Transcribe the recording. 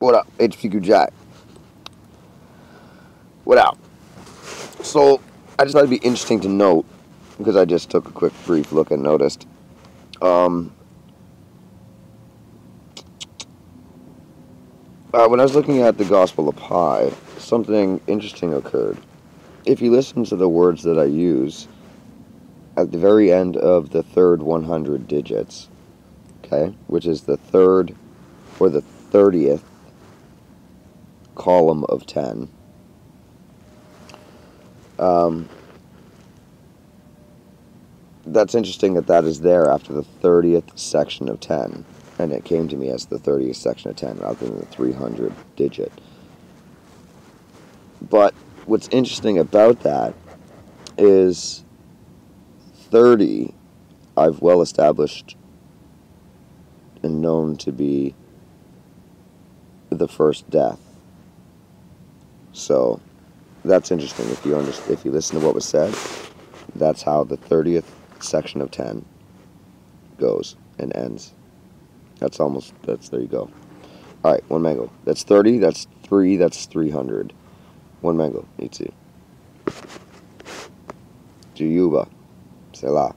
What up, HPQ Jack? What up? So, I just thought it'd be interesting to note, because I just took a quick brief look and noticed. Um, uh, when I was looking at the Gospel of Pi, something interesting occurred. If you listen to the words that I use at the very end of the third 100 digits, okay, which is the third or the 30th column of 10. Um, that's interesting that that is there after the 30th section of 10. And it came to me as the 30th section of 10 rather than the 300 digit. But what's interesting about that is 30, I've well established and known to be the first death. So that's interesting. If you understand, if you listen to what was said, that's how the 30th section of 10 goes and ends. That's almost, that's, there you go. All right, one mango. That's 30, that's 3, that's 300. One mango, Itzy. Juyuba. Selah.